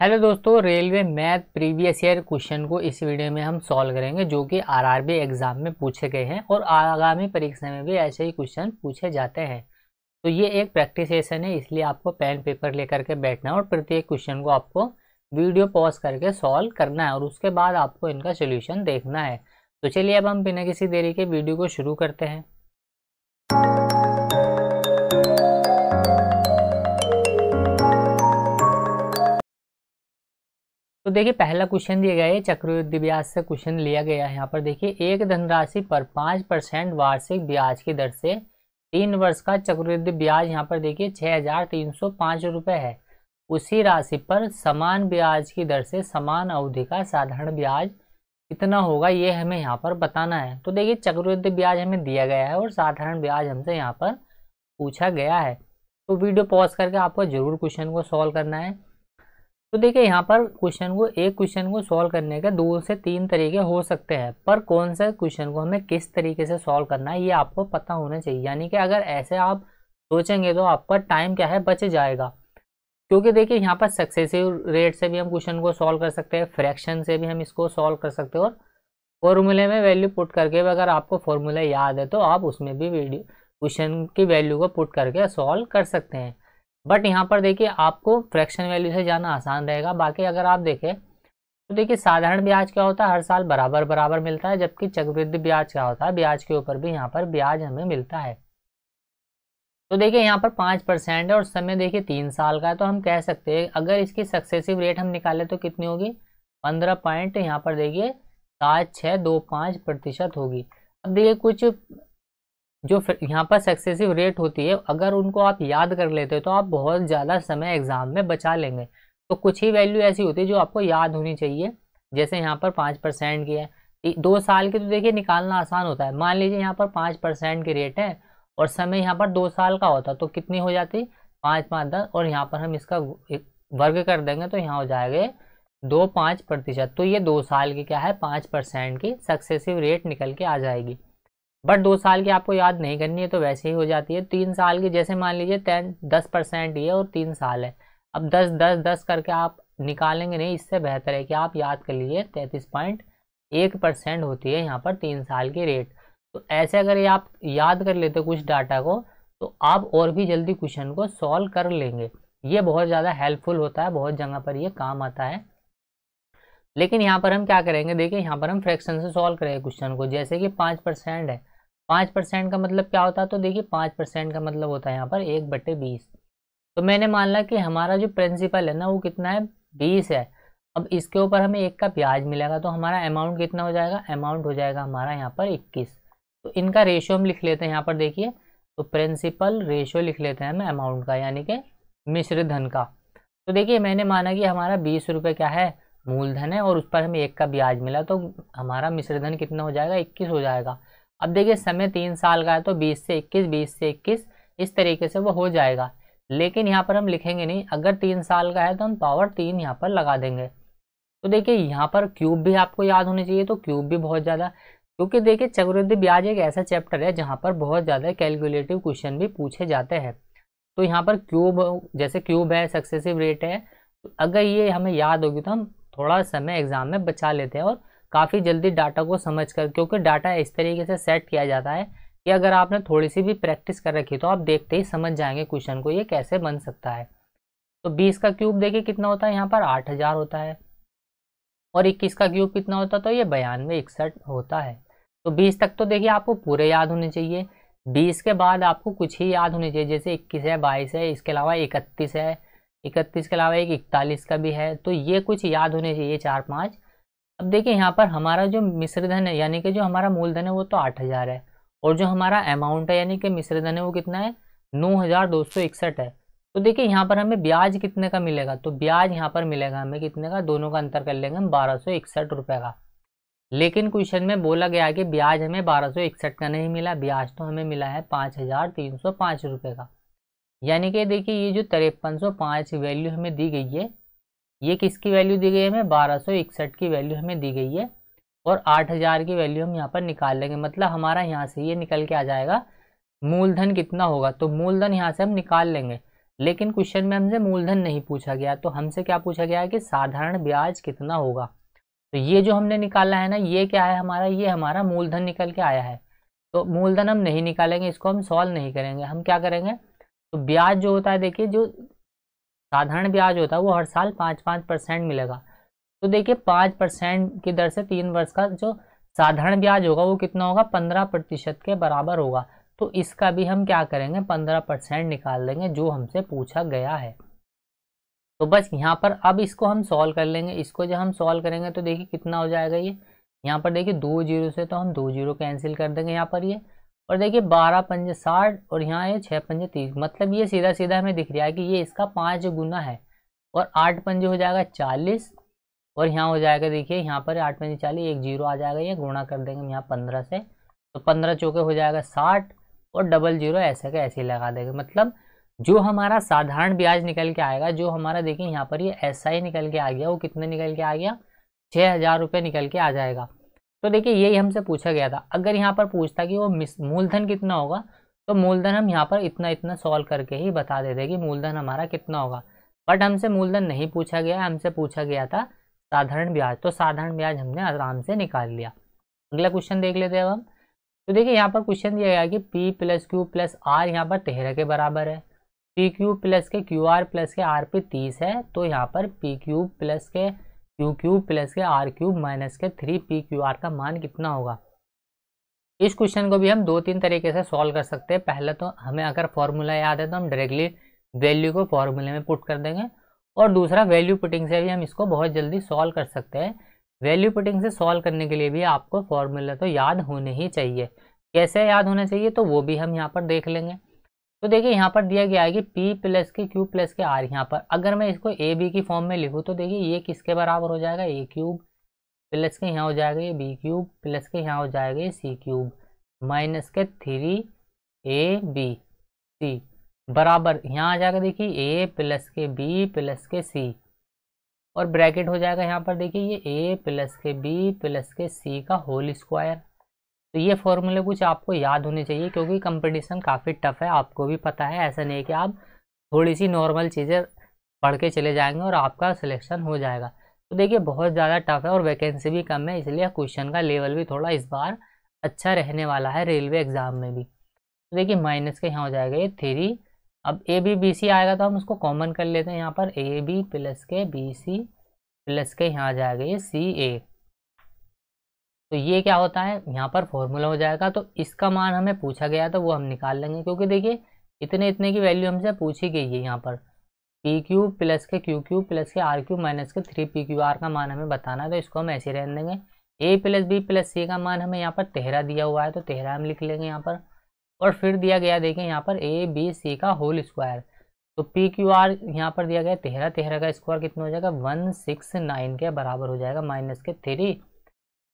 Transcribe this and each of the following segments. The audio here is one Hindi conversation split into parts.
हेलो दोस्तों, railway math previous year question को इस वीडियो में हम सॉल्व करेंगे, जो कि आरआरबी एग्ज़ाम में पूछे गए हैं और आगामी परीक्षा में भी ऐसे ही क्वेश्चन पूछे जाते हैं। तो ये एक प्रैक्टिस सेशन है, इसलिए आपको पेन, पेपर लेकर के बैठना है और प्रत्येक क्वेश्चन को आपको वीडियो पॉज करके सॉल्व करना है और उसके बाद आपको इनका सोल्यूशन देखना है। तो चलिए अब हम बिना किसी देरी के वीडियो को शुरू करते हैं। तो देखिए, पहला क्वेश्चन दिया गया है, चक्रवृद्धि ब्याज से क्वेश्चन लिया गया है। यहाँ पर देखिए, एक धनराशि पर पाँच परसेंट वार्षिक ब्याज की दर से तीन वर्ष का चक्रवृद्धि ब्याज यहाँ पर देखिए छः हज़ार तीन सौ पाँच रुपये है। उसी राशि पर समान ब्याज की दर से समान अवधि का साधारण ब्याज कितना होगा, ये हमें यहाँ पर बताना है। तो देखिए, चक्रवृद्धि ब्याज हमें दिया गया है और साधारण ब्याज हमसे यहाँ पर पूछा गया है। तो वीडियो पॉज करके आपको ज़रूर क्वेश्चन को सॉल्व करना है। तो देखिए, यहाँ पर क्वेश्चन को, एक क्वेश्चन को सॉल्व करने के दो से तीन तरीके हो सकते हैं, पर कौन से क्वेश्चन को हमें किस तरीके से सॉल्व करना है, ये आपको पता होना चाहिए। यानी कि अगर ऐसे आप सोचेंगे तो आपका टाइम क्या है, बच जाएगा। क्योंकि देखिए, यहाँ पर सक्सेसिव रेट से भी हम क्वेश्चन को सॉल्व कर सकते हैं फ्रैक्शन से भी हम इसको सॉल्व कर सकते हैं, और फॉर्मूले में वैल्यू पुट करके अगर आपको फॉर्मूला याद है तो आप उसमें भी वीडियो क्वेश्चन की वैल्यू को पुट करके सॉल्व कर सकते हैं। बट यहाँ पर देखिए आपको फ्रैक्शन वैल्यू से जाना आसान रहेगा। बाकी अगर आप देखें तो देखिए साधारण ब्याज क्या होता है? हर साल बराबर बराबर मिलता है, जबकि चक्रवृद्धि ब्याज क्या होता है? ब्याज के ऊपर भी यहाँ पर ब्याज हमें मिलता है। तो देखिए यहाँ पर पाँच परसेंट है और समय देखिए तीन साल का है तो हम कह सकते हैं, अगर इसकी सक्सेसिव रेट हम निकालें तो कितनी होगी? पंद्रह पॉइंट, यहाँ पर देखिए सात छः दो पाँच प्रतिशत होगी। अब देखिए कुछ जो यहाँ पर सक्सेसिव रेट होती है, अगर उनको आप याद कर लेते हो तो आप बहुत ज़्यादा समय एग्ज़ाम में बचा लेंगे। तो कुछ ही वैल्यू ऐसी होती है जो आपको याद होनी चाहिए। जैसे यहाँ पर पाँच परसेंट की है। दो साल की तो देखिए निकालना आसान होता है। मान लीजिए यहाँ पर पाँच परसेंट की रेट है, और समय यहाँ पर दो साल का होता तो कितनी हो जाती? पाँच पाँच दस, और यहाँ पर हम इसका वर्ग कर देंगे तो यहाँ हो जाएगा दो पाँच प्रतिशत। तो ये दो साल की क्या है? पाँच परसेंट की सक्सेसिव रेट निकल के आ जाएगी। बट दो साल की आपको याद नहीं करनी है तो वैसे ही हो जाती है। तीन साल की जैसे मान लीजिए टेन, दस परसेंट ये और तीन साल है। अब दस दस दस करके आप निकालेंगे नहीं, इससे बेहतर है कि आप याद कर लीजिए तैंतीस पॉइंट एक परसेंट होती है यहाँ पर तीन साल की रेट। तो ऐसे अगर ये आप याद कर लेते कुछ डाटा को तो आप और भी जल्दी क्वेश्चन को सॉल्व कर लेंगे। ये बहुत ज़्यादा हेल्पफुल होता है, बहुत जगह पर ये काम आता है। लेकिन यहाँ पर हम क्या करेंगे, देखिए यहाँ पर हम फ्रैक्शन से सॉल्व करेंगे क्वेश्चन को, जैसे कि पाँच परसेंट है। पाँच परसेंट का मतलब क्या होता है? तो देखिए, पाँच परसेंट का मतलब होता है यहाँ पर एक बटे बीस। तो मैंने मान लिया कि हमारा जो प्रिंसिपल है ना, वो कितना है? बीस है। अब इसके ऊपर हमें एक का ब्याज मिलेगा तो हमारा अमाउंट कितना हो जाएगा? अमाउंट हो जाएगा हमारा यहाँ पर इक्कीस। तो इनका रेशियो हम लिख लेते हैं यहाँ पर, देखिए। तो प्रिंसिपल रेशियो लिख लेते हैं हमें अमाउंट का, यानी कि मिश्र धन का। तो देखिए, मैंने माना कि हमारा बीस रुपये क्या है? मूलधन है, और उस पर हमें एक का ब्याज मिला तो हमारा मिश्र धन कितना हो जाएगा? इक्कीस हो जाएगा। अब देखिए समय तीन साल का है तो बीस से इक्कीस, बीस से इक्कीस, इस तरीके से वो हो जाएगा। लेकिन यहाँ पर हम लिखेंगे नहीं, अगर तीन साल का है तो हम पावर तीन यहाँ पर लगा देंगे। तो देखिए यहाँ पर क्यूब भी आपको याद होनी चाहिए तो क्यूब भी बहुत ज़्यादा, क्योंकि देखिए चक्रवृद्धि ब्याज एक ऐसा चैप्टर है जहाँ पर बहुत ज़्यादा कैलकुलेटिव क्वेश्चन भी पूछे जाते हैं। तो यहाँ पर क्यूब जैसे क्यूब है सक्सेसिव रेट है तो अगर ये हमें याद होगी तो हम थोड़ा समय एग्ज़ाम में बचा लेते हैं और काफ़ी जल्दी डाटा को समझ कर, क्योंकि डाटा इस तरीके से सेट किया जाता है कि अगर आपने थोड़ी सी भी प्रैक्टिस कर रखी तो आप देखते ही समझ जाएँगे क्वेश्चन को, ये कैसे बन सकता है। तो बीस का क्यूब देखिए कितना होता है, यहाँ पर आठ हज़ार होता है। और इक्कीस का क्यूब कितना होता है तो ये बयानवे इकसठ होता है। तो बीस तक तो देखिए आपको पूरे याद होने चाहिए। बीस के बाद आपको कुछ ही याद होने चाहिए, जैसे इक्कीस है, बाईस है, इसके अलावा इकतीस है, इकतीस के अलावा एक इकतालीस का भी है। तो ये कुछ याद होने चाहिए, चार पाँच। अब देखिए, यहाँ पर हमारा जो मिश्रधन है, यानी कि जो हमारा मूलधन है, वो तो आठ हज़ार है और जो हमारा अमाउंट है, यानी कि मिश्रधन है, वो कितना है? नौ हज़ार दो सौ इकसठ है। तो देखिए, यहाँ पर हमें ब्याज कितने का मिलेगा? तो ब्याज यहाँ पर मिलेगा हमें कितने का? दोनों का अंतर कर लेंगे हम बारह सौ इकसठ रुपये का। लेकिन क्वेश्चन में बोला गया कि ब्याज हमें बारह सौ इकसठ का नहीं मिला, ब्याज तो हमें मिला है पाँच हज़ार तीन सौ पाँच रुपये का। यानी कि देखिए, ये जो तिरपन सौ पाँच वैल्यू हमें दी गई है ये किसकी वैल्यू दी गई है हमें? बारह सौ इकसठ की वैल्यू हमें दी गई है और आठ हज़ार की वैल्यू हम यहाँ पर निकाल लेंगे। मतलब हमारा यहाँ से ये निकल के आ जाएगा। मूलधन कितना होगा? तो मूलधन यहाँ से हम निकाल लेंगे। लेकिन क्वेश्चन में हमसे मूलधन नहीं पूछा गया। तो हमसे क्या पूछा गया है कि साधारण ब्याज कितना होगा? तो ये जो हमने निकाला है ना, ये क्या है हमारा? ये हमारा मूलधन निकल के आया है। तो मूलधन हम नहीं निकालेंगे, इसको हम सॉल्व नहीं करेंगे। हम क्या करेंगे? तो ब्याज जो होता है, देखिए, जो साधारण ब्याज होता है, वो हर साल पाँच पाँच परसेंट मिलेगा। तो देखिए, पाँच परसेंट की दर से तीन वर्ष का जो साधारण ब्याज होगा, वो कितना होगा? पंद्रह प्रतिशत के बराबर होगा। तो इसका भी हम क्या करेंगे? पंद्रह परसेंट निकाल देंगे, जो हमसे पूछा गया है। तो बस यहाँ पर अब इसको हम सॉल्व कर लेंगे। इसको जब हम सॉल्व करेंगे तो देखिए कितना हो जाएगा ये। यहाँ पर देखिए, दो ज़ीरो से तो हम दो ज़ीरो कैंसिल कर देंगे यहाँ पर ये। और देखिए बारह पंजे साठ और यहाँ ये छः पंजे तीस। मतलब ये सीधा सीधा हमें दिख रहा है कि ये इसका पाँच गुना है और आठ पंजे हो जाएगा चालीस और यहाँ हो जाएगा देखिए, यहाँ पर आठ पंजे चालीस, एक ज़ीरो आ जाएगा, ये गुणा कर देंगे हम यहाँ पंद्रह से। तो पंद्रह चौके हो जाएगा साठ और डबल ज़ीरो ऐसे का ऐसे ही लगा देंगे। मतलब जो हमारा साधारण ब्याज निकल के आएगा, जो हमारा देखिए यहाँ पर ये ऐसा ही निकल के आ गया, वो कितने निकल के आ गया? छः हज़ार रुपये निकल के आ जाएगा। तो देखिए, यही हमसे पूछा गया था। अगर यहाँ पर पूछता कि वो मूलधन कितना होगा तो मूलधन हम यहाँ पर इतना इतना सॉल्व करके ही बता देते कि मूलधन हमारा कितना होगा। बट हमसे मूलधन नहीं पूछा गया, हमसे पूछा गया था साधारण ब्याज। तो साधारण ब्याज हमने आराम से निकाल लिया। अगला क्वेश्चन देख लेते हैं अब हम। तो देखिए, यहाँ पर क्वेश्चन दिया गया कि P plus Q plus R यहाँ पर तेरह के बराबर है। पी क्यू प्लस के क्यू आर प्लस के आर पे तीस है। तो यहाँ पर पी क्यू प्लस के क्यू क्यूब प्लस के आर क्यूब माइनस के थ्री पी क्यू आर का मान कितना होगा? इस क्वेश्चन को भी हम दो तीन तरीके से सॉल्व कर सकते हैं। पहले तो हमें अगर फॉर्मूला याद है तो हम डायरेक्टली वैल्यू को फॉर्मूले में पुट कर देंगे। और दूसरा वैल्यू पुटिंग से भी हम इसको बहुत जल्दी सॉल्व कर सकते हैं। वैल्यू पुटिंग से सॉल्व करने के लिए भी आपको फॉर्मूला तो याद होने ही चाहिए। कैसे याद होना चाहिए तो वो भी हम यहाँ पर देख लेंगे। तो देखिए, यहाँ पर दिया गया है कि P प्लस के Q प्लस के R यहाँ पर। अगर मैं इसको ए बी की फॉर्म में लिखूँ तो देखिए, ये किसके बराबर हो जाएगा? ए क्यूब प्लस के यहाँ हो जाएगा ये बी क्यूब प्लस के यहाँ हो जाएगा ये सी क्यूब माइनस के थ्री ए बी सी बराबर। यहाँ आ जाएगा देखिए ए प्लस के बी प्लस के सी और ब्रैकेट हो जाएगा यहाँ पर। देखिए, ये ए प्लस के बी प्लस के सी का होल स्क्वायर तो ये फॉर्मूले कुछ आपको याद होने चाहिए क्योंकि कंपटीशन काफ़ी टफ है, आपको भी पता है, ऐसा नहीं है कि आप थोड़ी सी नॉर्मल चीज़ें पढ़ के चले जाएँगे और आपका सिलेक्शन हो जाएगा। तो देखिए, बहुत ज़्यादा टफ है और वैकेंसी भी कम है, इसलिए क्वेश्चन का लेवल भी थोड़ा इस बार अच्छा रहने वाला है रेलवे एग्ज़ाम में भी। तो देखिए माइनस के यहाँ हो जाएगा ये थ्री अब ए बी बी सी आएगा तो हम उसको कॉमन कर लेते हैं यहाँ पर। ए बी प्लस के बी सी प्लस के यहाँ आ जाएगा ये सी ए तो ये क्या होता है? यहाँ पर फॉर्मूला हो जाएगा तो इसका मान हमें पूछा गया तो वो हम निकाल लेंगे, क्योंकि देखिए, इतने इतने की वैल्यू हमसे पूछी गई है यहाँ पर। पी क्यू प्लस के क्यू क्यू प्लस के आर क्यू माइनस के थ्री पी क्यू आर का मान हमें बताना है तो इसको हम ऐसे रहने देंगे। A plus B plus C का मान हमें यहाँ पर तेरह दिया हुआ है तो तेरह हम लिख लेंगे यहाँ पर। और फिर दिया गया देखें यहाँ पर ए बी सी का होल स्क्वायर तो पी क्यू आर यहाँ पर दिया गया तेरह तेरह का स्क्वायर कितना हो जाएगा? वन सिक्स नाइन के बराबर हो जाएगा माइनस के three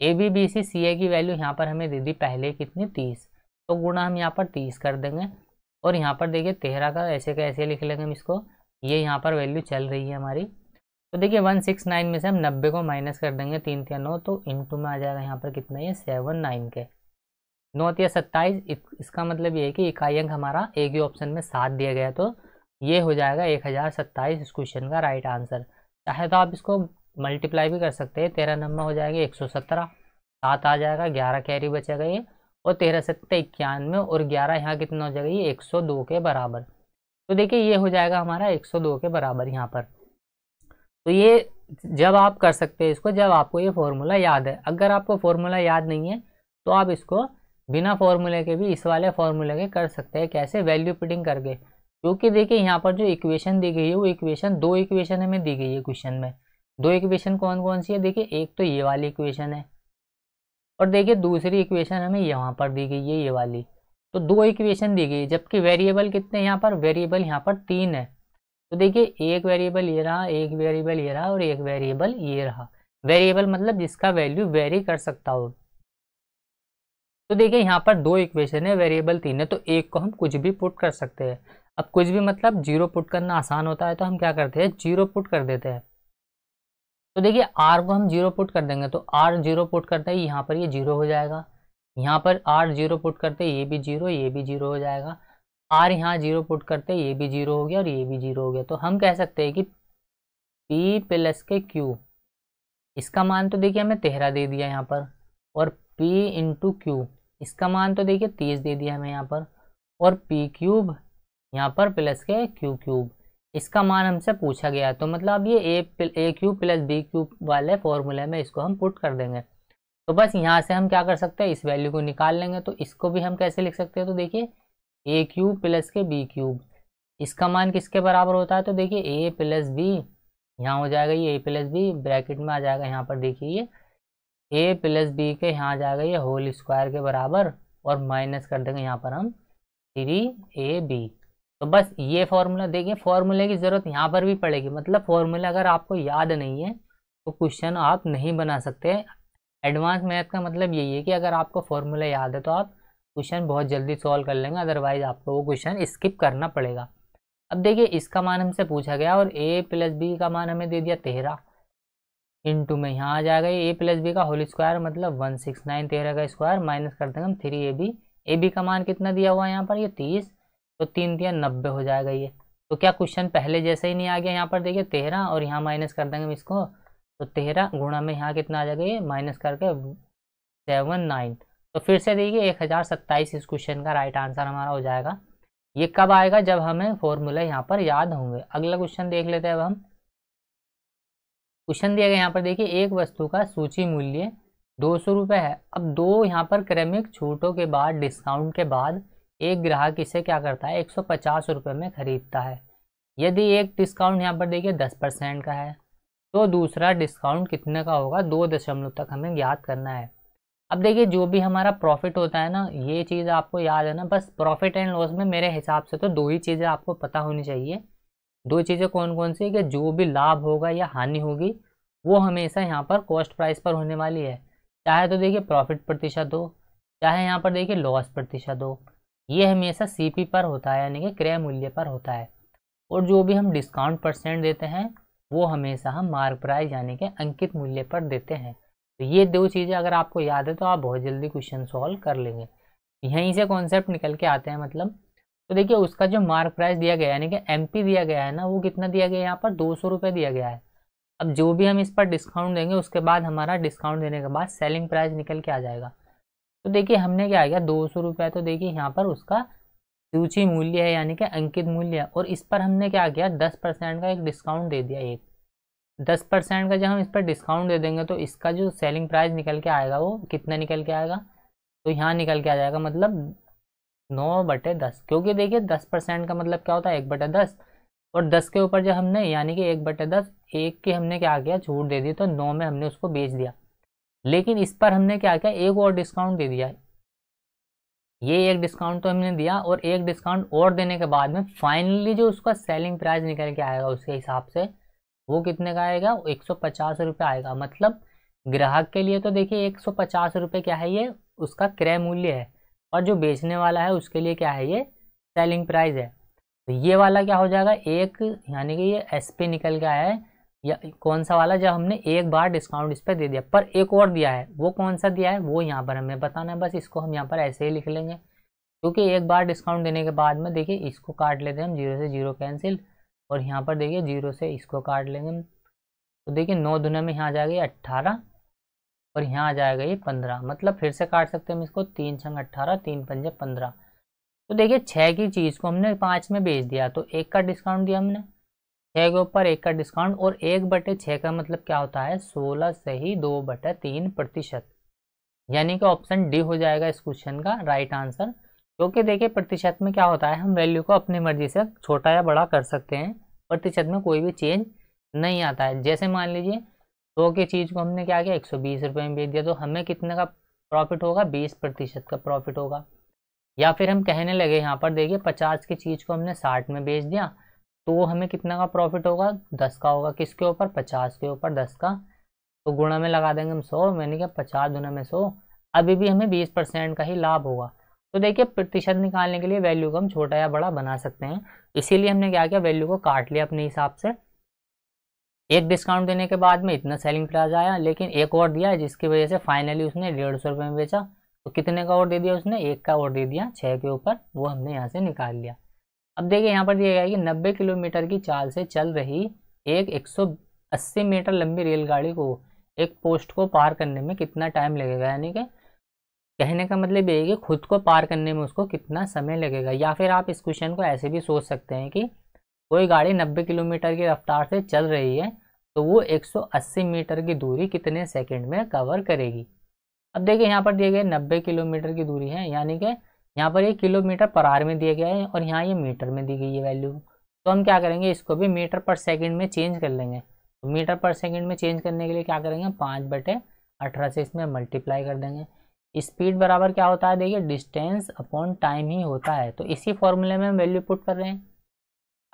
A B B C C A की वैल्यू यहाँ पर हमें दे दी पहले कितनी? तीस। तो गुणा हम यहाँ पर तीस कर देंगे। और यहाँ पर देखिए तेरह का ऐसे का ऐसे लिख लेंगे हम इसको। ये यहाँ पर वैल्यू चल रही है हमारी। तो देखिए वन सिक्स नाइन में से हम नब्बे को माइनस कर देंगे, तीन तीन नौ तो इंटू में आ जाएगा यहाँ पर कितना? ये सेवन नाइन के। नौ या सत्ताईस इसका मतलब ये है कि इकाई अंक हमारा एक ही ऑप्शन में सात दिया गया तो ये हो जाएगा एक हज़ार सत्ताईस इस क्वेश्चन का राइट आंसर चाहे तो आप इसको मल्टीप्लाई भी कर सकते हैं। तेरह नंबर हो जाएगा एक सौ सत्रह, सात आ जाएगा, ग्यारह कैरी बचेगा ये और तेरह सत्तर इक्यानवे और ग्यारह यहाँ कितना हो जाएगा? ये एक सौ दो के बराबर। तो देखिए, ये हो जाएगा हमारा एक सौ दो के बराबर यहाँ पर। तो ये जब आप कर सकते हैं इसको, जब आपको ये फॉर्मूला याद है। अगर आपको फॉर्मूला याद नहीं है तो आप इसको बिना फॉर्मूले के भी इस वाले फॉर्मूले के कर सकते हैं, कैसे वैल्यू पुटिंग करके। क्योंकि देखिए, यहाँ पर जो इक्वेशन दी गई है, वो इक्वेशन, दो इक्वेशन हमें दी गई है क्वेश्चन में। दो इक्वेशन कौन कौन सी है? देखिए, एक तो ये वाली इक्वेशन है। और देखिए, दूसरी इक्वेशन हमें यहाँ पर दी गई है, ये वाली। तो दो इक्वेशन दी गई, जबकि वेरिएबल कितने यहाँ पर? वेरिएबल यहाँ पर तीन है। तो देखिए, एक वेरिएबल ये रहा, एक वेरिएबल ये रहा और एक वेरिएबल ये रहा। वेरिएबल मतलब जिसका वैल्यू वेरी कर सकता हो। तो देखिए, यहाँ पर दो इक्वेशन है वेरिएबल तीन है तो एक को हम कुछ भी पुट कर सकते हैं। अब कुछ भी मतलब ज़ीरो पुट करना आसान होता है तो हम क्या करते हैं? ज़ीरो पुट कर देते हैं। तो देखिए आर को हम ज़ीरो पुट कर देंगे तो आर ज़ीरो पुट करते ही यहाँ पर ये ज़ीरो हो जाएगा। यहाँ पर आर ज़ीरो पुट करते ये भी ज़ीरो ये भी ज़ीरो हो जाएगा। आर यहाँ ज़ीरो पुट करते ये भी ज़ीरो हो गया और ये भी ज़ीरो हो गया। तो हम कह सकते हैं कि पी प्लस के क्यू इसका मान तो देखिए हमें तेरह दे दिया यहाँ पर, और पी इंटू क्यू इसका मान तो देखिए तीस दे दिया हमें यहाँ पर, और पी क्यूब यहाँ पर प्लस के क्यू क्यूब इसका मान हमसे पूछा गया तो मतलब ये A A cube plus B cube वाले फॉर्मूले में इसको हम पुट कर देंगे। तो बस यहाँ से हम क्या कर सकते हैं? इस वैल्यू को निकाल लेंगे। तो इसको भी हम कैसे लिख सकते हैं? तो देखिए ए क्यूब प्लस के बी क्यूब इसका मान किसके बराबर होता है? तो देखिए ए प्लस बी यहाँ हो जाएगा ये ए प्लस बी ब्रैकेट में आ जाएगा यहाँ पर। देखिए ये ए प्लस बी के यहाँ आ जाएगा ये होल स्क्वायर के बराबर और माइनस कर देंगे यहाँ पर हम थ्री ए बी तो बस ये फॉर्मूला देखिए फॉर्मूले की ज़रूरत यहाँ पर भी पड़ेगी। मतलब फॉर्मूला अगर आपको याद नहीं है तो क्वेश्चन आप नहीं बना सकते। एडवांस मैथ का मतलब यही है कि अगर आपको फॉर्मूला याद है तो आप क्वेश्चन बहुत जल्दी सॉल्व कर लेंगे अदरवाइज़ आपको वो क्वेश्चन स्किप करना पड़ेगा। अब देखिए, इसका मान हमसे पूछा गया और ए प्लस बी का मान हमें दे दिया तेरह। इंटू में यहाँ आ जाएगा ए प्लस बी का होल स्क्वायर मतलब वन सिक्स नाइन तेरह का स्क्वायर माइनस कर देंगे हम three A B A B का मान कितना दिया हुआ है यहाँ पर? ये तीस। तो तीन दिया नब्बे हो जाएगा ये। तो क्या क्वेश्चन पहले जैसे ही नहीं आ गया यहाँ पर? देखिए तेरह और यहाँ माइनस कर देंगे हम इसको। तो तेरह गुणा में यहाँ कितना आ जाएगा ये? माइनस करके सेवन नाइन तो फिर से देखिए एक हज़ार सत्ताईस इस क्वेश्चन का राइट आंसर हमारा हो जाएगा। ये कब आएगा? जब हमें फॉर्मूला यहाँ पर याद होंगे। अगला क्वेश्चन देख लेते हैं अब हम। क्वेश्चन दिया गया यहाँ पर, देखिए एक वस्तु का सूची मूल्य दो सौ रुपये है। अब दो यहाँ पर क्रमिक छूटों के बाद डिस्काउंट के बाद एक ग्राहक इसे क्या करता है? एक सौ में ख़रीदता है। यदि एक डिस्काउंट यहाँ पर देखिए दस परसेंट का है तो दूसरा डिस्काउंट कितने का होगा? दो दशमलव तक हमें याद करना है। अब देखिए जो भी हमारा प्रॉफिट होता है ना, ये चीज़ आपको याद है ना, बस प्रॉफिट एंड लॉस में मेरे हिसाब से तो दो ही चीज़ें आपको पता होनी चाहिए। दो चीज़ें कौन कौन सी कि जो भी लाभ होगा या हानि होगी, वो हमेशा यहाँ पर कॉस्ट प्राइस पर होने वाली है। चाहे तो देखिए प्रॉफिट प्रतिशत हो, चाहे यहाँ पर देखिए लॉस प्रतिशत हो। ये हमेशा सीपी पर होता है, यानी कि क्रय मूल्य पर होता है। और जो भी हम डिस्काउंट परसेंट देते हैं, वो हमेशा हम मार्क प्राइस यानी कि अंकित मूल्य पर देते हैं। तो ये दो चीज़ें अगर आपको याद है तो आप बहुत जल्दी क्वेश्चन सॉल्व कर लेंगे। यहीं से कॉन्सेप्ट निकल के आते हैं मतलब। तो देखिए, उसका जो मार्क प्राइस दिया गया, यानी कि एमपी दिया गया है ना, वो कितना दिया गया यहाँ पर? दो सौ दिया गया है। अब जो भी हम इस पर डिस्काउंट देंगे, उसके बाद हमारा डिस्काउंट देने के बाद सेलिंग प्राइस निकल के आ जाएगा। तो देखिए हमने क्या किया? दो सौ रुपये तो देखिए यहाँ पर उसका सूची मूल्य है, यानी कि अंकित मूल्य है। और इस पर हमने क्या किया? दस परसेंट का एक डिस्काउंट दे दिया एक। दस परसेंट का जब हम इस पर डिस्काउंट दे देंगे तो इसका जो सेलिंग प्राइस निकल के आएगा वो कितना निकल के आएगा? तो यहाँ निकल के आ जाएगा मतलब नौ बटे दस। क्योंकि देखिए दस परसेंट का मतलब क्या होता है? एक बटे दस। और दस के ऊपर जब हमने, यानी कि एक बटे दस, एक की हमने क्या किया? छूट दे दी तो नौ में हमने उसको बेच दिया। लेकिन इस पर हमने क्या किया? एक और डिस्काउंट दे दिया। ये एक डिस्काउंट तो हमने दिया और एक डिस्काउंट और देने के बाद में फाइनली जो उसका सेलिंग प्राइस निकल के आएगा उसके हिसाब से, वो कितने का आएगा? एक सौ पचास रुपये आएगा। मतलब ग्राहक के लिए तो देखिए एक सौ पचास रुपये क्या है ये? उसका क्रय मूल्य है। और जो बेचने वाला है उसके लिए क्या है ये? सेलिंग प्राइस है। तो ये वाला क्या हो जाएगा? एक यानी कि ये एस निकल गया है। या कौन सा वाला जब हमने एक बार डिस्काउंट इस पर दे दिया, पर एक और दिया है, वो कौन सा दिया है, वो यहाँ पर हमें बताना है, बस इसको हम यहाँ पर ऐसे ही लिख लेंगे। क्योंकि एक बार डिस्काउंट देने के बाद में देखिए, इसको काट लेते हैं हम, ज़ीरो से ज़ीरो कैंसिल और यहाँ पर देखिए, ज़ीरो से इसको काट लेंगे तो देखिए, नौ दुनिया में यहाँ आ जाएगा अट्ठारह, और यहाँ आ जाएगा ये पंद्रह। मतलब फिर से काट सकते हैं हम इसको, तीन छंग अट्ठारह, तीन पंजे पंद्रह। तो देखिए छः की चीज़ को हमने पाँच में बेच दिया तो एक का डिस्काउंट दिया हमने। छः के ऊपर एक का डिस्काउंट और एक बटे छः का मतलब क्या होता है? सोलह से ही दो बटे तीन प्रतिशत। यानी कि ऑप्शन डी हो जाएगा इस क्वेश्चन का राइट आंसर क्योंकि देखिए, प्रतिशत में क्या होता है? हम वैल्यू को अपनी मर्ज़ी से छोटा या बड़ा कर सकते हैं। प्रतिशत में कोई भी चेंज नहीं आता है। जैसे मान लीजिए, सौ की चीज़ को हमने क्या किया? एक सौ बीस रुपये में बेच दिया। तो हमें कितने का प्रॉफिट होगा? बीस प्रतिशत का प्रॉफिट होगा। या फिर हम कहने लगे यहाँ पर, देखिए, पचास की चीज़ को हमने साठ में बेच दिया। तो वो हमें कितना का प्रॉफिट होगा? दस का होगा। किसके ऊपर? पचास के ऊपर दस का। तो गुणा में लगा देंगे हम सौ, मैंने क्या पचास गुना में सौ। अभी भी हमें बीस परसेंट का ही लाभ होगा। तो देखिए, प्रतिशत निकालने के लिए वैल्यू को हम छोटा या बड़ा बना सकते हैं। इसीलिए हमने क्या किया? वैल्यू को काट लिया अपने हिसाब से। एक डिस्काउंट देने के बाद में इतना सेलिंग प्राइस आया, लेकिन एक और दिया जिसकी वजह से फाइनली उसने डेढ़ सौ रुपये में बेचा। तो कितने का और दे दिया उसने? एक का और दे दिया छः के ऊपर। वो हमने यहाँ से निकाल लिया। अब देखिए यहाँ पर दिया गया है कि नब्बे किलोमीटर की चाल से चल रही एक एक अस्सी मीटर लंबी रेलगाड़ी को, एक पोस्ट को पार करने में कितना टाइम लगेगा? यानी कि कहने का मतलब ये है कि खुद को पार करने में उसको कितना समय लगेगा? या फिर आप इस क्वेश्चन को ऐसे भी सोच सकते हैं कि कोई गाड़ी 90 किलोमीटर की रफ्तार से चल रही है तो वो 180 मीटर की दूरी कितने सेकंड में कवर करेगी? अब देखिए यहाँ पर दिए गए 90 किलोमीटर की दूरी है, यानी कि यहाँ पर ये किलोमीटर पर आर में दिया गया है और यहाँ ये मीटर में दी गई है वैल्यू। तो हम क्या करेंगे, इसको भी मीटर पर सेकेंड में चेंज कर लेंगे। तो मीटर पर सेकेंड में चेंज करने के लिए क्या करेंगे पाँच बटे अठारह से इसमें मल्टीप्लाई कर देंगे। स्पीड बराबर क्या होता है, देखिए डिस्टेंस अपॉन टाइम ही होता है। तो इसी फॉर्मूले में हम वैल्यू पुट कर रहे हैं।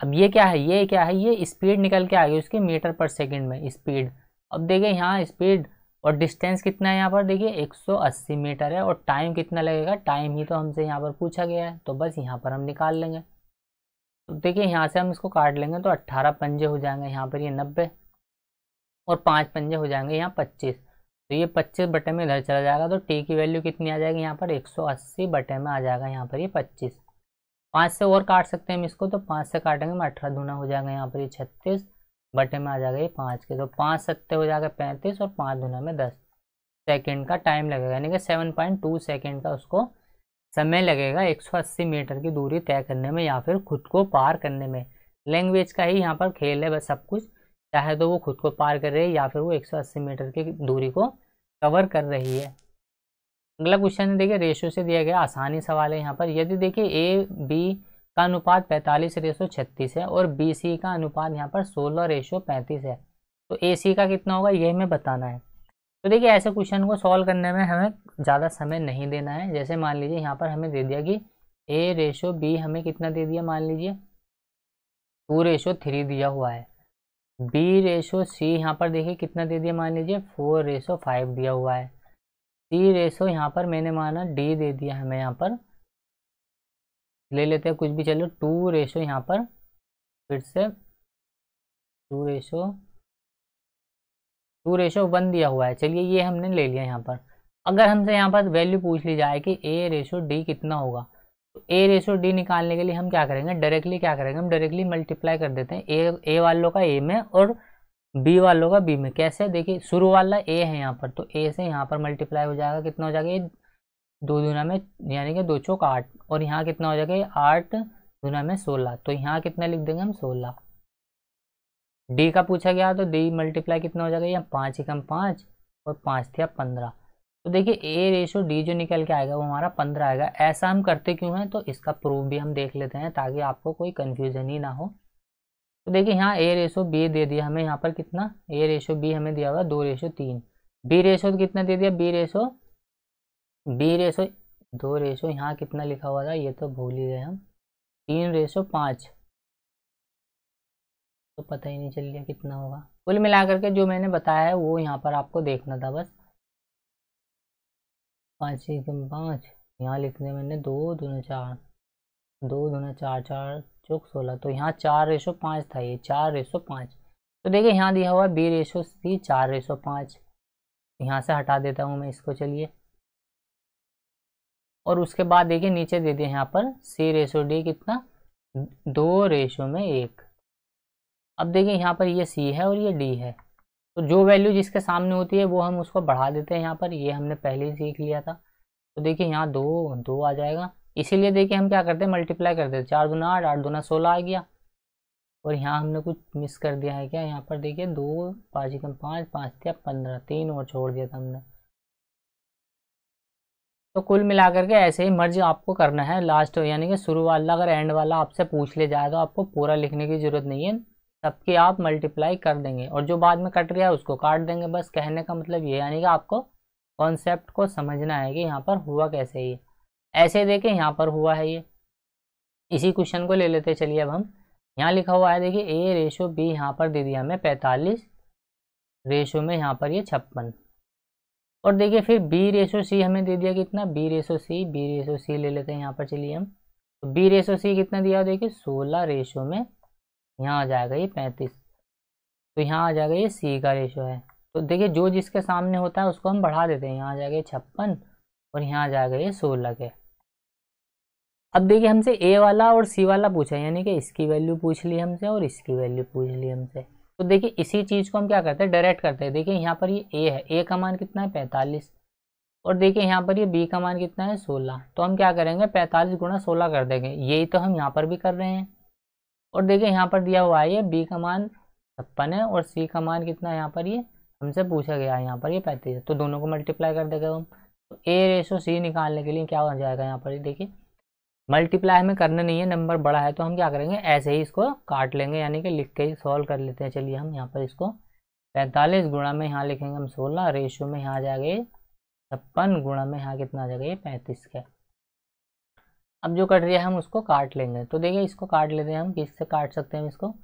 अब ये क्या है, ये क्या है, ये स्पीड निकल के आ गई उसकी मीटर पर सेकेंड में स्पीड। अब देखिए यहाँ स्पीड और डिस्टेंस कितना है यहाँ पर? देखिए 180 मीटर है और टाइम कितना लगेगा? टाइम ही तो हमसे यहाँ पर पूछा गया है तो बस यहाँ पर हम निकाल लेंगे। तो देखिए, यहाँ से हम इसको काट लेंगे तो 18 पंजे हो जाएँगे यहाँ पर, ये नब्बे और पाँच पंजे हो जाएँगे यहाँ पच्चीस। तो ये पच्चीस बटे में इधर चला जाएगा तो टी की वैल्यू कितनी आ जाएगी यहाँ पर? एक सौ अस्सी बटे में आ जाएगा यहाँ पर, ये पच्चीस। पाँच से और काट सकते हैं हम इसको तो पाँच से काटेंगे मैं अठारह दूना हो जाएगा यहाँ पर, ये छत्तीस। बटे में आ जाएगा ये पाँच के तो पाँच सत्ते हो जाएगा पैंतीस और पाँच दूना में दस। सेकेंड का टाइम लगेगा, यानी कि सेवन पॉइंट टू सेकेंड का उसको समय लगेगा एक सौ अस्सी मीटर की दूरी तय करने में या फिर खुद को पार करने में। लैंग्वेज का ही यहाँ पर खेल है बस सब कुछ, चाहे तो वो खुद को पार कर रही है या फिर वो 180 मीटर की दूरी को कवर कर रही है। अगला क्वेश्चन देखिए रेशो से दिया गया आसानी सवाल है यहाँ पर। यदि देखिए ए, बी का अनुपात 45 रेशो 36 है और बी सी का अनुपात यहाँ पर 16 रेशो 35 है। तो ए सी का कितना होगा ये हमें बताना है। तो देखिए, ऐसे क्वेश्चन को सॉल्व करने में हमें ज़्यादा समय नहीं देना है। जैसे मान लीजिए, यहाँ पर हमें दे दिया कि ए रेशो बी हमें कितना दे दिया, मान लीजिए? टू रेशो थ्री दिया हुआ है। बी रेशो सी यहाँ पर देखिए कितना दे दिया, मान लीजिए? फोर रेशो फाइव दिया हुआ है। सी रेशो यहाँ पर मैंने माना डी दे दिया हमें यहाँ पर। ले लेते हैं कुछ भी चलो टू रेशो यहाँ पर, फिर से two ratio two ratio one दिया हुआ है। चलिए ये हमने ले लिया यहाँ पर। अगर हमसे यहाँ पर वैल्यू पूछ ली जाए कि ए रेशो डी कितना होगा तो ए रेशो डी निकालने के लिए हम क्या करेंगे? डायरेक्टली क्या करेंगे? हम डायरेक्टली मल्टीप्लाई कर देते हैं ए ए वालों का ए में और बी वालों का बी में। कैसे? देखिए, शुरू वाला ए है यहाँ पर तो ए से यहाँ पर मल्टीप्लाई हो जाएगा, कितना हो जाएगा? दो दुना में, यानी कि दो चौक आठ, और यहाँ कितना हो जाएगा आठ दुना में सोलह तो यहाँ कितना लिख देंगे हम सोलह। डी का पूछा गया तो डी मल्टीप्लाई कितना हो जाएगा, यहाँ पाँच एकम पाँच, और पाँच थे पंद्रह। तो देखिए ए रेशो डी जो निकल के आएगा वो हमारा पंद्रह आएगा। ऐसा हम करते क्यों हैं? तो इसका प्रूफ भी हम देख लेते हैं ताकि आपको कोई कन्फ्यूज़न ही ना हो। तो देखिए यहाँ ए रेशो बी दे दिया हमें, यहाँ पर कितना? ए रेशो बी हमें दिया हुआ दो रेशो तीन। बी रेशो कितना दे दिया? बी रेशो बी रेशो, दो रेशो, यहाँ कितना लिखा हुआ था? ये तो भूल ही गए हम। तीन रेशो, पाँच। तो पता ही नहीं चल गया कितना होगा। कुल मिलाकर के जो मैंने बताया है, वो यहाँ पर आपको देखना था बस। पाँच एकम पाँच, यहाँ लिखने मैंने दो दूना चार, दो दूना चार चार चौक सोलह। तो यहाँ चार रेशो, पाँच था ये, चार रेशो, पाँच। तो देखिए, यहाँ दिया हुआ बी रेशो सी, चार रेशो, पाँच। यहाँ से हटा देता हूँ मैं इसको, चलिए। और उसके बाद देखिए नीचे दे दिया यहाँ पर सी रेशो डी कितना? दो रेशो में एक। अब देखिए यहाँ पर ये सी है और ये डी है। तो जो वैल्यू जिसके सामने होती है वो हम उसको बढ़ा देते हैं यहाँ पर। ये हमने पहले ही सीख लिया था। तो देखिए यहाँ दो दो आ जाएगा। इसीलिए देखिए हम क्या करते हैं मल्टीप्लाई कर देते चार दुना आठ आठ दुना सोलह आ गया। और यहाँ हमने कुछ मिस कर दिया है क्या? यहाँ पर देखिए दो, पाँच कम पाँच पाँच दिया पंद्रह, तीन और छोड़ दिया था हमने। तो कुल मिलाकर के ऐसे ही मर्ज आपको करना है लास्ट यानी कि शुरू वाला, अगर एंड वाला आपसे पूछ ले जाए तो आपको पूरा लिखने की ज़रूरत नहीं है, सबकी आप मल्टीप्लाई कर देंगे और जो बाद में कट रहा है उसको काट देंगे। बस कहने का मतलब ये यानी कि आपको कॉन्सेप्ट को समझना है कि यहाँ पर हुआ कैसे ये। ऐसे देखें, यहाँ पर हुआ है ये। इसी क्वेश्चन को ले लेते चलिए अब हम। यहाँ लिखा हुआ है, देखिए ए रेशो बी यहाँ पर दे दिया हमें पैंतालीस रेशो में यहाँ पर ये छप्पन। और देखिए फिर बी रेशो सी हमें दे दिया कितना? B ratio C B ratio C ले लेते हैं यहाँ पर चलिए हम। तो बी रेशो सी कितना दिया? देखिए सोलह रेशो में यहाँ आ जाएगा ये पैंतीस। तो यहाँ आ जाएगा ये सी का रेशो है। तो देखिए जो जिसके सामने होता है उसको हम बढ़ा देते हैं। यहाँ आ जाएगा छप्पन और यहाँ आ जाएगा ये सोलह के। अब देखिए हमसे ए वाला और सी वाला पूछा यानी कि इसकी वैल्यू पूछ ली हमसे और इसकी वैल्यू पूछ ली हमसे। तो देखिए, इसी चीज़ को हम क्या करते हैं? डायरेक्ट करते हैं। देखिए, यहाँ पर ये ए है। ए का मान कितना है? पैंतालीस। और देखिए, यहाँ पर ये बी का मान कितना है? सोलह। तो हम क्या करेंगे? पैंतालीस गुणा सोलह कर देंगे। यही तो हम यहाँ पर भी कर रहे हैं। और देखिए, यहाँ पर दिया हुआ है ये बी का मान छप्पन है और सी का मान कितना है यहाँ पर? ये हमसे पूछा गया है यहाँ पर ये पैंतीस। तो दोनों को मल्टीप्लाई कर देगा हम। तो ए रेशो सी निकालने के लिए क्या हो जाएगा यहाँ पर? देखिए मल्टीप्लाई हमें करना नहीं है, नंबर बड़ा है तो हम क्या करेंगे, ऐसे ही इसको काट लेंगे, यानी कि लिख के ही सॉल्व कर लेते हैं। चलिए हम यहाँ पर इसको पैंतालीस गुणा में यहाँ लिखेंगे हम सोलह रेशो में यहाँ आ जाएगा छप्पन गुणा में यहाँ कितना आ जाएगा, ये पैंतीस का। अब जो कट रही है, हम उसको काट लेंगे। तो देखिए, इसको काट लेते हैं हम किससे काट सकते हैं इसको?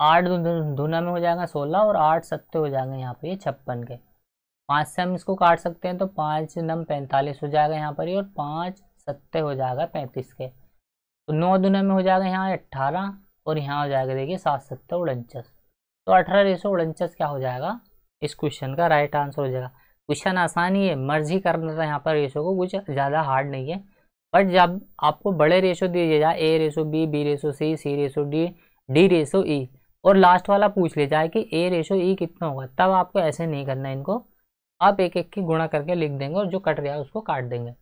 आठ धुना में हो जाएगा सोलह और आठ सत्ते हो जाएँगे यहाँ पर ये छप्पन के। पाँच से हम इसको काट सकते हैं तो पाँच नम पैंतालीस हो जाएगा यहाँ पर ही और पाँच सत्ते हो जाएगा पैंतीस के। तो नौ दुना में हो जाएगा यहाँ अट्ठारह और यहाँ हो जाएगा देखिए सात सत्तर उनचास। तो अठारह रेसो उनचास क्या हो जाएगा? इस क्वेश्चन का राइट आंसर हो जाएगा। क्वेश्चन आसान ही मर्ज़ी करना था यहाँ पर रेशो को, कुछ ज़्यादा हार्ड नहीं है। बट जब आपको बड़े रेशो दिए जाए A ratio B B ratio C C ratio D D ratio E और लास्ट वाला पूछ ले जाए कि ए रेशो ई कितना होगा, तब आपको ऐसे नहीं करना है इनको। आप एक एक की गुणा करके लिख देंगे और जो कट है उसको काट देंगे।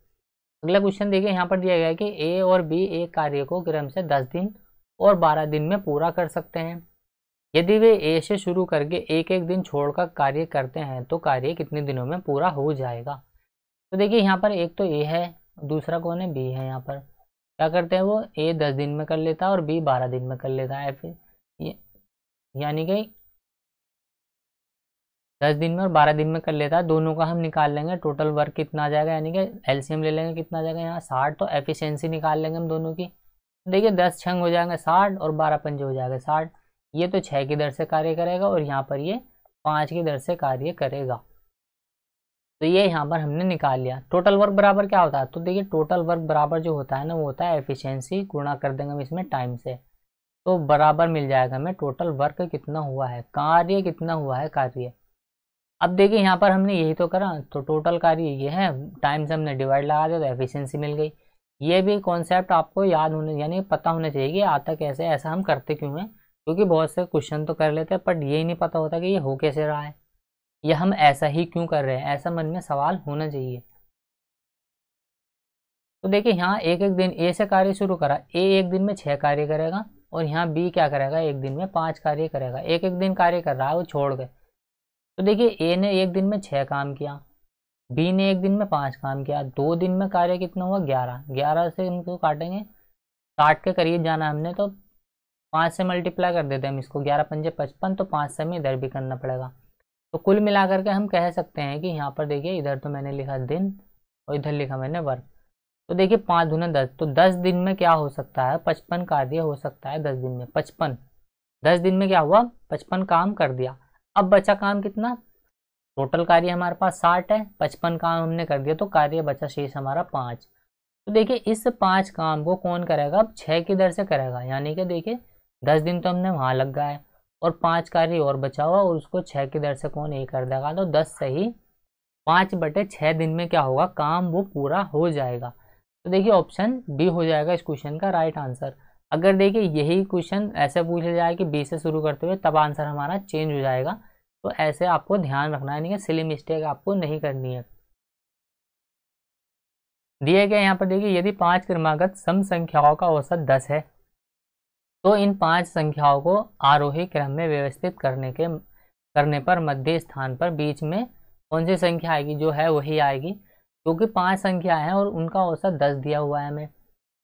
अगला क्वेश्चन देखिए, यहाँ पर दिया गया है कि ए और बी एक कार्य को क्रम से दस दिन और बारह दिन में पूरा कर सकते हैं। यदि वे ए से शुरू करके एक एक दिन छोड़कर कार्य करते हैं तो कार्य कितने दिनों में पूरा हो जाएगा? तो देखिए, यहाँ पर एक तो ए है, दूसरा कौन है? बी है यहाँ पर। क्या करते हैं वो? ए दस दिन में कर लेता है और बी बारह दिन में कर लेता है। फिर यानी कि दस दिन में और बारह दिन में कर लेता है। दोनों का हम निकाल लेंगे। टोटल वर्क कितना आ जाएगा? यानी कि एलसीएम ले लेंगे, कितना आ जाएगा? यहाँ साठ तो एफिशिएंसी निकाल लेंगे हम दोनों की। देखिए, दस छंग हो जाएँगे साठ और बारह पंजे हो जाएगा साठ। ये तो छः की दर से कार्य करेगा और यहाँ पर ये पाँच की दर से कार्य करेगा। तो ये यहाँ पर हमने निकाल लिया। टोटल वर्क बराबर क्या होता है? तो देखिए टोटल वर्क बराबर जो होता है ना, वो होता है एफिशिएंसी गुणा कर देंगे हम इसमें टाइम से। तो बराबर मिल जाएगा हमें टोटल वर्क कितना हुआ है? कार्य कितना हुआ है? कार्य। अब देखिए, यहाँ पर हमने यही तो करा तो टोटल कार्य ये है टाइम से हमने डिवाइड लगा दिया तो एफिशिएंसी मिल गई। ये भी कॉन्सेप्ट आपको याद होने, यानी पता होना चाहिए कि आता कैसे ऐसा हम करते क्यों हैं, क्योंकि बहुत से क्वेश्चन तो कर लेते हैं बट ये नहीं पता होता कि ये हो कैसे रहा है, या हम ऐसा ही क्यों कर रहे हैं, ऐसा मन में सवाल होना चाहिए। तो देखिए, यहाँ एक एक दिन ए से कार्य शुरू करा ए एक दिन में छः कार्य करेगा, और यहाँ बी क्या करेगा, एक दिन में पाँच कार्य करेगा। एक एक दिन कार्य कर रहा है, वो छोड़ गए। तो देखिए, ए ने एक दिन में छः काम किया, बी ने एक दिन में पाँच काम किया, दो दिन में कार्य कितना हुआ? ग्यारह। ग्यारह से इनको काटेंगे, साठ के करीब जाना हमने तो पाँच से मल्टीप्लाई कर देते हैं हम इसको, ग्यारह पंजे पचपन तो पाँच से हमें इधर भी करना पड़ेगा। तो कुल मिलाकर के हम कह सकते हैं कि यहाँ पर देखिए, इधर तो मैंने लिखा दिन और इधर लिखा मैंने वर्क तो देखिए, पाँच दूना दस तो दस दिन में क्या हो सकता है? पचपन कार्य हो सकता है दस दिन में, पचपन। दस दिन में क्या हुआ? पचपन काम कर दिया। अब बचा काम कितना? टोटल कार्य हमारे पास साठ है, पचपन काम हमने कर दिया तो कार्य बचा शेष हमारा पाँच। तो देखिए, इस पाँच काम को कौन करेगा? अब छः की दर से करेगा? यानी कि देखिए, दस दिन तो हमने वहाँ लग गया है, और पाँच कार्य और बचा हुआ, और उसको छः की दर से कौन ए कर देगा? तो दस से ही पाँच बटे छः दिन में क्या होगा? काम वो पूरा हो जाएगा। तो देखिए ऑप्शन बी हो जाएगा इस क्वेश्चन का राइट आंसर अगर देखिए यही क्वेश्चन ऐसे पूछ जाए कि बी से शुरू करते हुए तब आंसर हमारा चेंज हो जाएगा। तो ऐसे आपको ध्यान रखना है। नहीं सिली मिस्टेक आपको नहीं करनी है। दिए गए यहाँ पर, देखिए, यदि पाँच क्रमागत सम संख्याओं का औसत दस है तो इन पाँच संख्याओं को आरोही क्रम में व्यवस्थित करने के, करने पर मध्य स्थान पर बीच में कौन सी संख्या आएगी? जो है वही आएगी। क्योंकि पाँच संख्या हैं और उनका औसत दस दिया हुआ है हमें।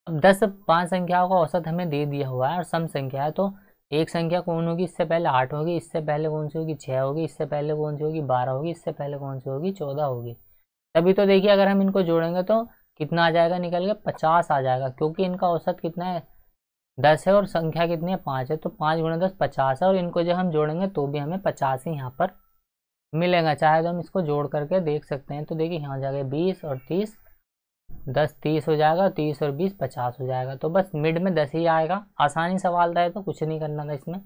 अब दस पाँच संख्याओं का औसत हमें दे दिया हुआ है और सम संख्या है तो एक संख्या कौन होगी? इससे पहले आठ होगी, इससे पहले कौन सी होगी? छः होगी, इससे पहले कौन सी होगी? बारह होगी, इससे पहले कौन सी होगी? चौदह होगी। तभी तो देखिए, अगर हम इनको जोड़ेंगे तो कितना आ जाएगा? निकल के पचास आ जाएगा, क्योंकि इनका औसत कितना है? दस है और संख्या कितनी है? पाँच है तो पाँच गुणा दस पचास है, और इनको जब हम जोड़ेंगे तो भी हमें पचास ही यहाँ पर मिलेगा। चाहे तो हम इसको जोड़ करके देख सकते हैं। तो देखिए, यहाँ जाएगा बीस और तीस। दस तीस हो जाएगा, तीस और बीस पचास हो जाएगा। तो बस मिड में दस ही आएगा। आसानी सवाल था तो कुछ नहीं करना था इसमें।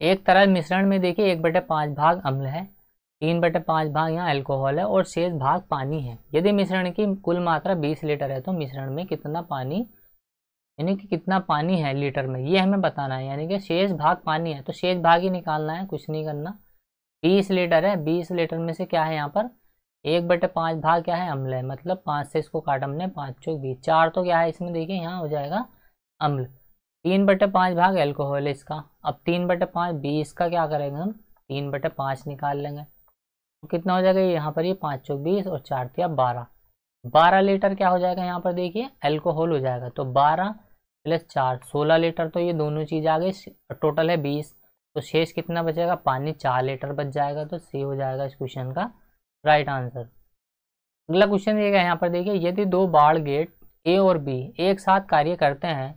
एक तरल मिश्रण में देखिए, एक बटे पाँच भाग अम्ल है, तीन बटे पाँच भाग यहाँ अल्कोहल है और शेष भाग पानी है। यदि मिश्रण की कुल मात्रा बीस लीटर है तो मिश्रण में कितना पानी, यानी कि कितना पानी है लीटर में, ये हमें बताना है। यानी कि शेष भाग पानी है तो शेष भाग ही निकालना है, कुछ नहीं करना। बीस लीटर है, बीस लीटर में से क्या है यहाँ पर? एक बटे पाँच भाग क्या है? अम्ल है। मतलब पाँच से इसको काटा हमने, पाँच चौक बीस। चार तो क्या है? इसमें देखिए यहाँ हो जाएगा अम्ल। तीन बटे पाँच भाग एल्कोहल इसका। अब तीन बटे पाँच बीस का क्या करेंगे हम? तीन बटे पाँच निकाल लेंगे। तो कितना हो जाएगा? यहाँ पर ये पाँच चौक बीस और चार तिया बारह। बारह लीटर क्या हो जाएगा? यहाँ पर देखिए एल्कोहल हो जाएगा। तो बारह प्लस चार, सोलह लीटर तो ये दोनों चीज़ आ गई। टोटल है बीस। तो शेष कितना बचेगा? पानी चार लीटर बच जाएगा। तो सी हो जाएगा इस क्वेश्चन का। Right answer. अगला क्वेश्चन ये यहाँ पर देखिए, यदि दो बाढ़ गेट ए और बी एक साथ कार्य करते हैं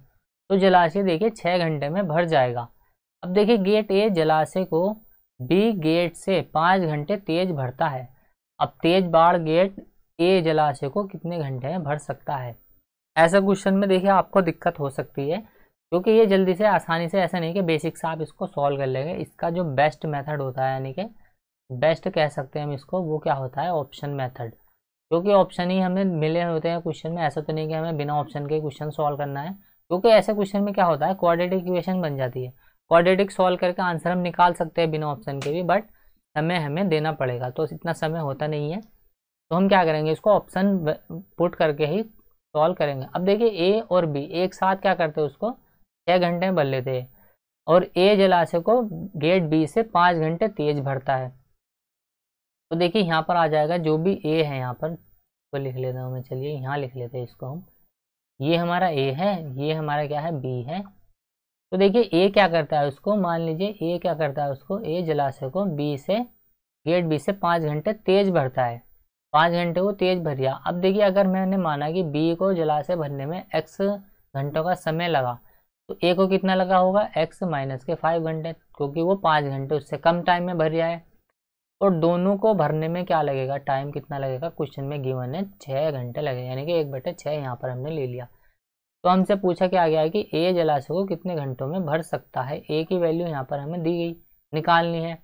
तो जलाशय देखिए छः घंटे में भर जाएगा। अब देखिए, गेट ए जलाशय को बी गेट से पाँच घंटे तेज भरता है। अब तेज बाढ़ गेट ए जलाशय को कितने घंटे में भर सकता है? ऐसा क्वेश्चन में देखिए, आपको दिक्कत हो सकती है, क्योंकि ये जल्दी से आसानी से ऐसा नहीं कि बेसिक से आप इसको सॉल्व कर लेंगे। इसका जो बेस्ट मेथड होता है, यानी कि बेस्ट कह सकते हैं हम इसको, वो क्या होता है ऑप्शन मेथड क्योंकि ऑप्शन ही हमें मिले होते हैं क्वेश्चन में, ऐसा तो नहीं कि हमें बिना ऑप्शन के क्वेश्चन सॉल्व करना है। क्योंकि ऐसे क्वेश्चन में क्या होता है क्वाड्रेटिक इक्वेशन बन जाती है। क्वाड्रेटिक सॉल्व करके आंसर हम निकाल सकते हैं बिना ऑप्शन के भी बट समय हमें देना पड़ेगा तो इतना समय होता नहीं है। तो हम क्या करेंगे, इसको ऑप्शन पुट करके ही सॉल्व करेंगे। अब देखिए ए और बी एक साथ क्या करते हैं उसको? छः घंटे भर लेते हैं। और ए जलाशय को गेट बी से पाँच घंटे तेज भरता है। तो देखिए, यहाँ पर आ जाएगा, जो भी ए है यहाँ पर तो लिख लेता हूँ मैं चलिए यहाँ लिख लेते हैं इसको हम। ये हमारा ए है, ये हमारा क्या है बी है। तो देखिए ए क्या करता है उसको, मान लीजिए ए क्या करता है उसको ए जलाशय को बी से गेट बी से पाँच घंटे तेज भरता है। पाँच घंटे को तेज भरिया अब देखिए, अगर मैंने माना कि बी को जलाशय भरने में एक्स घंटों का समय लगा तो ए को कितना लगा होगा? एक्स माइनस के फाइव घंटे, क्योंकि वो पाँच घंटे उससे कम टाइम में भर है। और दोनों को भरने में क्या लगेगा? टाइम कितना लगेगा? क्वेश्चन में गिवन है छः घंटे लगे, यानी कि एक बटे छः यहाँ पर हमने ले लिया। तो हमसे पूछा क्या गया है कि ए जलाशय को कितने घंटों में भर सकता है? ए की वैल्यू यहाँ पर हमें दी गई, निकालनी है।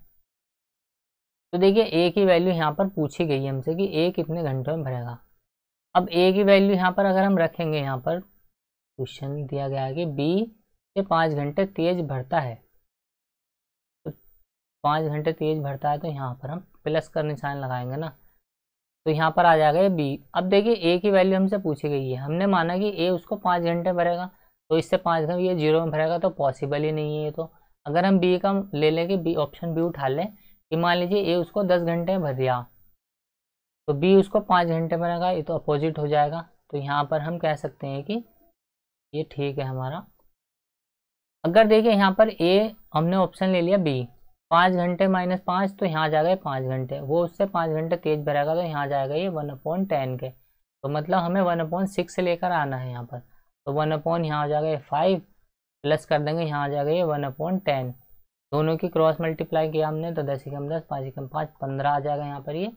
तो देखिए ए की वैल्यू यहाँ पर पूछी गई हमसे कि ए कितने घंटों में भरेगा? अब ए की वैल्यू यहाँ पर अगर हम रखेंगे यहाँ पर क्वेश्चन दिया गया है कि बी से पाँच घंटे तेज भरता है। पाँच घंटे तेज भरता है तो यहाँ पर हम प्लस का निशान लगाएँगे ना। तो यहाँ पर आ जाएगा बी अब देखिए ए की वैल्यू हमसे पूछी गई है। हमने माना कि ए उसको पाँच घंटे भरेगा तो इससे पाँच घंटे ये ज़ीरो में भरेगा तो पॉसिबल ही नहीं है ये तो। अगर हम बी का ले लें कि बी ऑप्शन बी उठा लें कि मान लीजिए ए उसको दस घंटे भर दिया तो बी उसको पाँच घंटे भरेगा, ये तो अपोजिट हो जाएगा। तो यहाँ पर हम कह सकते हैं कि ये ठीक है हमारा। अगर देखिए यहाँ पर ए हमने ऑप्शन ले लिया बी पाँच घंटे माइनस पाँच तो यहाँ आ जाएगा पाँच घंटे। वो उससे पाँच घंटे तेज भरेगा तो यहाँ जाएगा ये वन अपॉइंट टेन के। तो मतलब हमें वन अपॉइंट सिक्स से लेकर आना है यहाँ पर। तो वन अपॉइंट यहाँ आ जाएगा फाइव, प्लस कर देंगे यहाँ आ जाएगा ये वन अपॉइंट टेन। दोनों की क्रॉस मल्टीप्लाई किया हमने तो दस कम दस, पाँच कम पाँच, पंद्रह आ जाएगा यहाँ पर ये।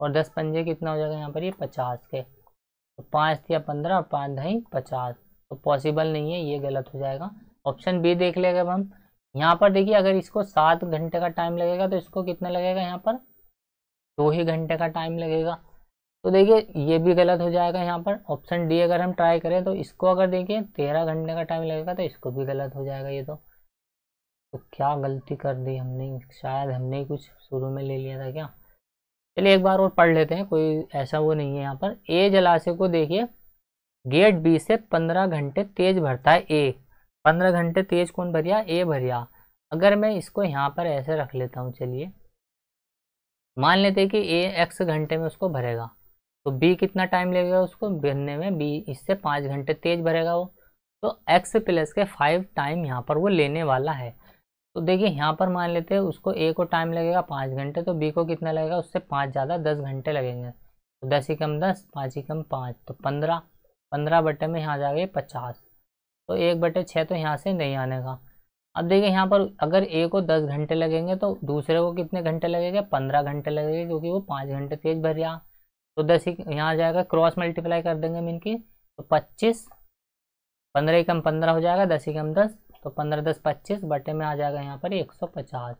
और दस पंजे कितना हो जाएगा यहाँ पर ये पचास के। तो पाँच या पंद्रह और पाँच ढाई पचास। तो पॉसिबल नहीं है, ये गलत हो जाएगा। ऑप्शन बी देख लेगा अब हम। यहाँ पर देखिए, अगर इसको सात घंटे का टाइम लगेगा तो इसको कितना लगेगा यहाँ पर? दो ही घंटे का टाइम लगेगा। तो देखिए, ये भी गलत हो जाएगा यहाँ पर। ऑप्शन डी अगर हम ट्राई करें तो इसको अगर देखिए, तेरह घंटे का टाइम लगेगा तो इसको भी गलत हो जाएगा ये तो। तो क्या गलती कर दी हमने? शायद हमने कुछ शुरू में ले लिया था क्या? चलिए, एक बार और पढ़ लेते हैं, कोई ऐसा वो नहीं है यहाँ पर। ए जलाशय को देखिए गेट बी से पंद्रह घंटे तेज भरता है ए पंद्रह घंटे तेज कौन भरिया, ए भरिया। अगर मैं इसको यहाँ पर ऐसे रख लेता हूँ, चलिए। मान लेते कि ए एक्स घंटे में उसको भरेगा तो बी कितना टाइम लगेगा उसको? भरने में बी, इससे पाँच घंटे तेज भरेगा वो। तो एक्स प्लस के फाइव टाइम यहाँ पर वो लेने वाला है। तो देखिए, यहाँ पर मान लेते हैं उसको ए को टाइम लगेगा पाँच घंटे तो बी को कितना लगेगा? उससे पाँच ज़्यादा दस घंटे लगेंगे। तो दस ही कम दस, पाँच ही कम पाँच तो पंद्रह। पंद्रह बटे में यहाँ जाएगा पचास। तो एक बटे छः तो यहाँ से नहीं आने का। अब देखिए यहाँ पर अगर ए को दस घंटे लगेंगे तो दूसरे को कितने घंटे लगेंगे? पंद्रह घंटे लगेंगे क्योंकि वो पाँच घंटे तेज भर रहा। तो दस ही यहाँ जाएगा क्रॉस मल्टीप्लाई कर देंगे मीन की तो पच्चीस, पंद्रह ही कम पंद्रह हो जाएगा, दस ही कम दस तो पंद्रह दस पच्चीस बटे में आ जाएगा यहाँ पर एक सौ पचास।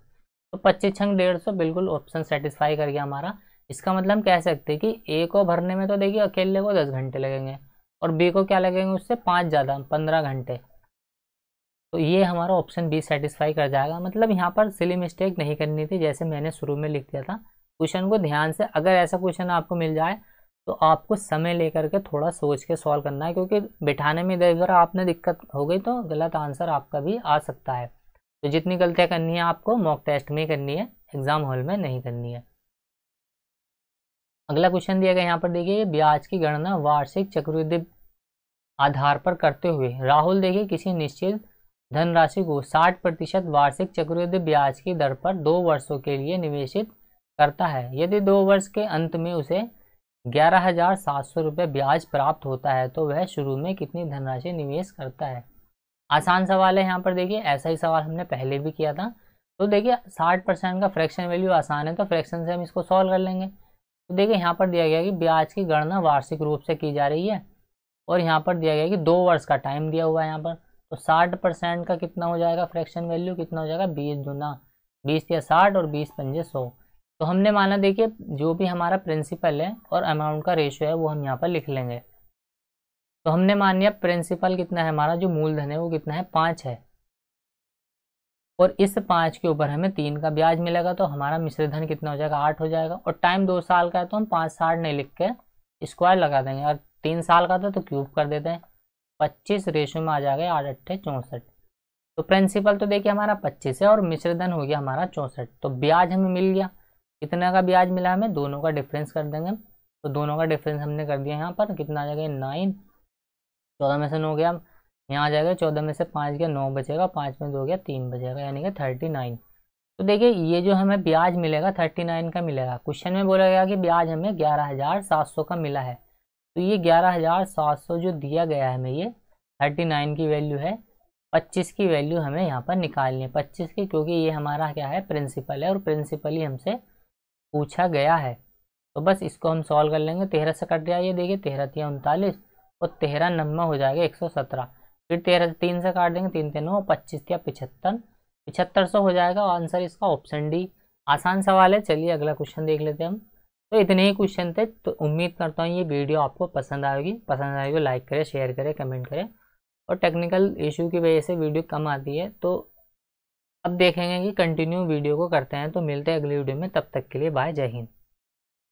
तो पच्चीस छंग डेढ़ सौ बिल्कुल ऑप्शन सेटिस्फाई कर गया हमारा। इसका मतलब हम कह सकते हैं कि ए को भरने में तो देखिए अकेले को दस घंटे लगेंगे। और बी को क्या लगेंगे उससे? पाँच ज़्यादा, पंद्रह घंटे। तो ये हमारा ऑप्शन बी सेटिस्फाई कर जाएगा। मतलब यहाँ पर सिली मिस्टेक नहीं करनी थी, जैसे मैंने शुरू में लिख दिया था। क्वेश्चन को ध्यान से, अगर ऐसा क्वेश्चन आपको मिल जाए तो आपको समय लेकर के थोड़ा सोच के सॉल्व करना है, क्योंकि बिठाने में इधर आपने दिक्कत हो गई तो गलत आंसर आपका भी आ सकता है। तो जितनी गलतियाँ करनी है आपको मॉक टेस्ट में करनी है एग्ज़ाम हॉल में नहीं करनी है। अगला क्वेश्चन दिया गया, यहाँ पर देखिए, ब्याज की गणना वार्षिक चक्रवृद्धि आधार पर करते हुए। राहुल, देखिए, किसी निश्चित धनराशि को 60 प्रतिशत वार्षिक चक्रवृद्धि ब्याज की दर पर दो वर्षों के लिए निवेशित करता है। यदि दो वर्ष के अंत में उसे ग्यारह हज़ार सात सौ रुपये ब्याज प्राप्त होता है तो वह शुरू में कितनी धनराशि निवेश करता है? आसान सवाल है, यहाँ पर देखिए, ऐसा ही सवाल हमने पहले भी किया था। तो देखिए, साठ परसेंट का फ्रैक्शन वैल्यू आसान है तो फ्रैक्शन से हम इसको सॉल्व कर लेंगे। तो देखिए, यहाँ पर दिया गया कि ब्याज की गणना वार्षिक रूप से की जा रही है और यहाँ पर दिया गया कि दो वर्ष का टाइम दिया हुआ है यहाँ पर। तो साठ परसेंट का कितना हो जाएगा फ्रैक्शन वैल्यू कितना हो जाएगा? बीस दुना। बीस या साठ और बीस पंजे सौ। तो हमने माना, देखिए, जो भी हमारा प्रिंसिपल है और अमाउंट का रेशियो है, वो हम यहाँ पर लिख लेंगे। तो हमने मान लिया प्रिंसिपल कितना है हमारा? जो मूलधन है, वो कितना है? पाँच है। और इस पाँच के ऊपर हमें तीन का ब्याज मिलेगा तो हमारा मिश्र धन कितना हो जाएगा? आठ हो जाएगा। और टाइम दो साल का है तो हम पाँच साठ नहीं लिख के स्क्वायर लगा देंगे। और तीन साल का था तो क्यूब कर देते हैं। पच्चीस रेशो में आ जाएगा आठ अट्ठे चौंसठ। तो प्रिंसिपल तो देखिए हमारा पच्चीस है और मिश्र धन हो गया हमारा चौंसठ। तो ब्याज हमें मिल गया। कितना का ब्याज मिला हमें? दोनों का डिफरेंस कर देंगे तो दोनों का डिफरेंस हमने कर दिया यहाँ पर। कितना आ जाएगा? नाइन। चौदह में से नौ गया यहाँ आ जाएगा चौदह में से पाँच गया, नौ बचेगा, पाँच में दो गया, तीन बचेगा, यानी कि थर्टी नाइन। तो देखिए, ये जो हमें ब्याज मिलेगा, थर्टी नाइन का मिलेगा। क्वेश्चन में बोला गया कि ब्याज हमें ग्यारह हज़ार सात सौ का मिला है। तो ये ग्यारह हज़ार सात सौ जो दिया गया है हमें, ये थर्टी नाइन की वैल्यू है, पच्चीस की वैल्यू हमें यहाँ पर निकालनी है। पच्चीस की, क्योंकि ये हमारा क्या है, प्रिंसिपल है, और प्रिंसिपल ही हमसे पूछा गया है। तो बस इसको हम सॉल्व कर लेंगे। तेरह से कट जाइए देखिए तेरह तिया उनतालीस, और तेरह नम्बा हो जाएगा एक सौ सत्रह। फिर तेरह, तीन से काट देंगे, तीन तीन, नौ, पच्चीस या पिछहत्तर। पिछहत्तर सौ हो जाएगा, आंसर इसका ऑप्शन डी। आसान सवाल है, चलिए अगला क्वेश्चन देख लेते हैं हम। तो इतने ही क्वेश्चन थे तो उम्मीद करता हूँ ये वीडियो आपको पसंद आएगी। पसंद आएगी लाइक करें शेयर करें कमेंट करें। और टेक्निकल इशू की वजह से वीडियो कम आती है तो अब देखेंगे कि कंटिन्यू वीडियो को करते हैं तो मिलते हैं अगली वीडियो में, तब तक के लिए बाय जय हिंद।